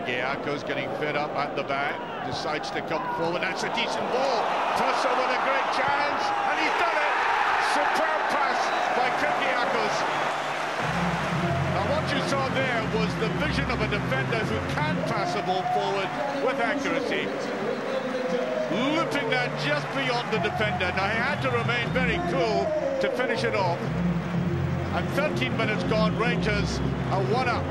Kyrgiakos getting fed up at the back, decides to come forward. That's a decent ball. Prso with a great chance, and he's done it. Superb pass by Kyrgiakos. Now what you saw there was the vision of a defender who can pass a ball forward with accuracy. Looping that just beyond the defender. Now he had to remain very cool to finish it off. And 13 minutes gone, Rangers are one up.